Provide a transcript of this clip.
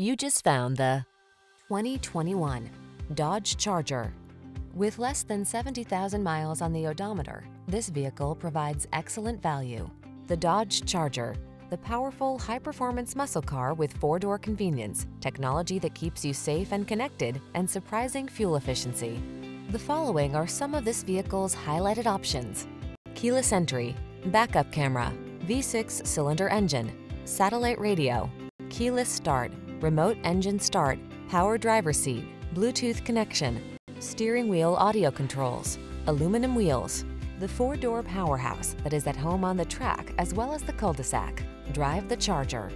You just found the 2021 Dodge Charger. With less than 70,000 miles on the odometer, this vehicle provides excellent value. The Dodge Charger, the powerful, high-performance muscle car with four-door convenience, technology that keeps you safe and connected, and surprising fuel efficiency. The following are some of this vehicle's highlighted options. Keyless entry, backup camera, V6 cylinder engine, satellite radio, keyless start, remote engine start, power driver seat, Bluetooth connection, steering wheel audio controls, aluminum wheels, the four-door powerhouse that is at home on the track as well as the cul-de-sac. Drive the Charger.